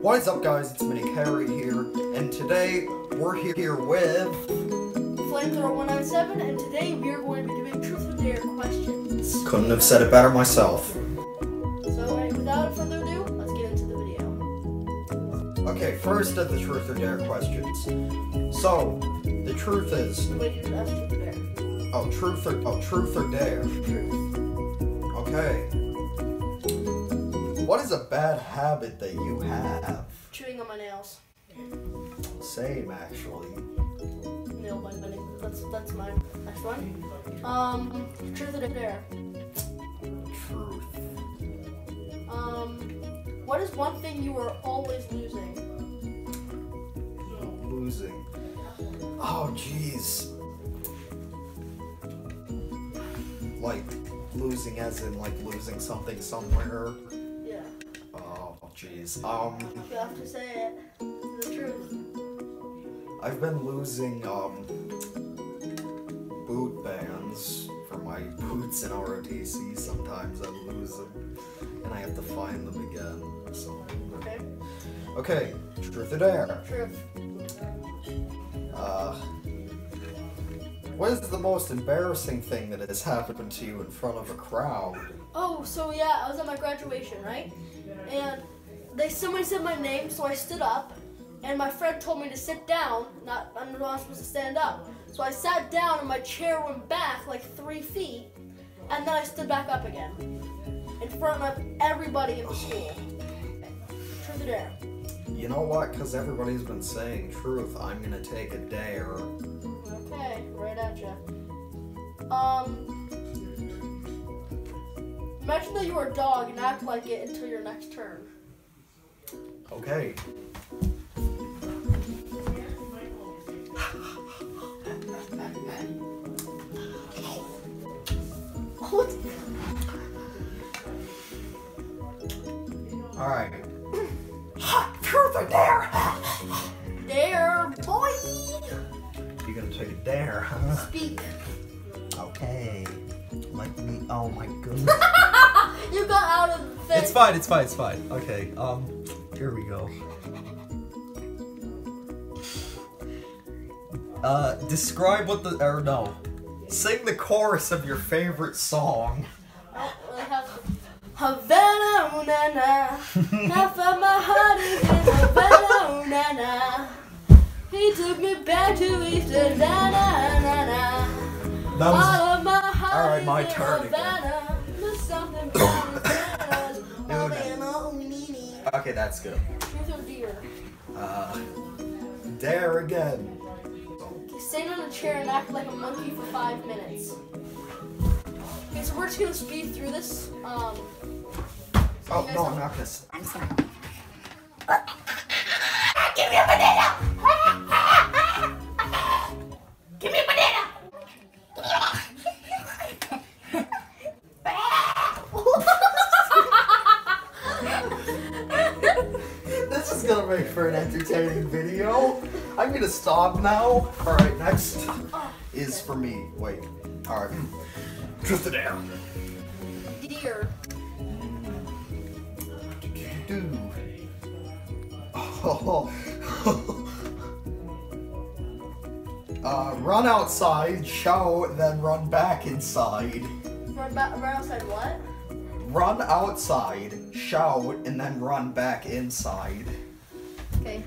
What is up guys, it's Mini Carry here, and today we're here with... Flamethrower197, and today we are going to be doing Truth or Dare questions. Couldn't have said it better myself. So without further ado, let's get into the video. Okay, first of the Truth or Dare questions. So, the truth is... Wait, Truth or Dare. Oh, Truth or... Oh, Truth or Dare. Truth. Okay. What is a bad habit that you have? Chewing on my nails. Same, actually. Nail biting. That's, that's my next one. Um, Truth or Dare. Truth. Um, what is one thing you are always losing? Losing. Oh, jeez. Like, losing as in, like, losing something somewhere. Yeah. Jeez. Um, You have to say it. The truth. I've been losing, um, boot bands for my boots in ROTC. Sometimes I lose them, and I have to find them again. So, Okay? okay, truth or dare? Truth. Uh, what is the most embarrassing thing that has happened to you in front of a crowd? Oh, so yeah, I was at my graduation, right? And they somebody said my name, so I stood up, and my friend told me to sit down. Not I'm not supposed to stand up. So I sat down, and my chair went back like three feet, and then I stood back up again in front of everybody in the school. Truth or dare? You know what? Because everybody's been saying truth, I'm gonna take a dare. Okay, right at you. Um. Imagine that you are a dog and act like it until your next turn. Okay. What? Alright. truth or dare? Dare, boy! You're gonna take a dare, huh? Speak. Okay. Like me. Oh my goodness. You got out of the thing. It's fine, it's fine, it's fine. Okay, um, here we go. Uh, describe what the, or no. Sing the chorus of your favorite song. Havana, na na. Half of my heart is in Havana, na na. He took me back to Eastern, na na na na. That was. All of my heart Alright, is my turn again. Havana. Okay, that's good. Truth or dare? Uh, dare again. Stand on a chair and act like a monkey for five minutes. Okay, so we're just gonna speed through this. Um, Oh, no, I'm not gonna. I'm sorry. give me This is gonna make for an entertaining video. I'm gonna stop now. Alright, next is for me. Wait. Alright. Truth or dare? Deer. Do. Oh. uh, run outside, shout, then run back inside. Run back, run outside. What? Run outside, shout, and then run back inside. Okay.